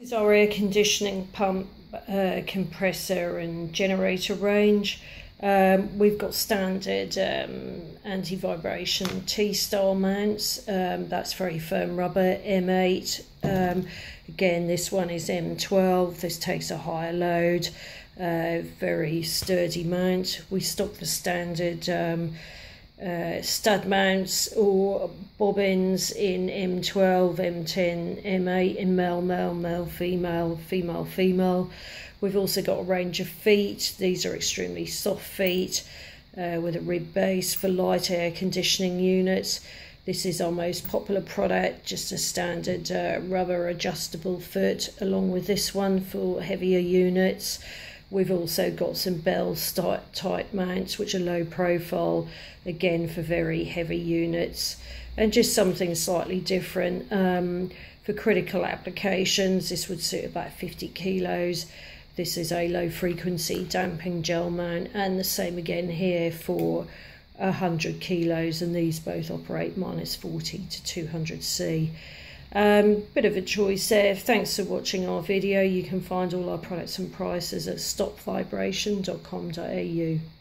Is our air conditioning pump, uh, compressor and generator range. Um, we've got standard um, anti-vibration T-style mounts. Um, that's very firm rubber, M8. Um, again, this one is M12. This takes a higher load. Uh, very sturdy mount. We stock the standard um, uh, stud mounts or bobbins in M12, M10, M8 in male, male, male, female, female, female. We've also got a range of feet. These are extremely soft feet uh, with a rib base for light air conditioning units. This is our most popular product, just a standard uh, rubber adjustable foot along with this one for heavier units. We've also got some Bell type mounts, which are low profile, again for very heavy units, and just something slightly different. Um, for critical applications, this would suit about 50 kilos. This is a low frequency damping gel mount, and the same again here for 100 kilos, and these both operate minus 40 to 200 C. Um, bit of a choice there. Thanks for watching our video. You can find all our products and prices at stopvibration.com.au.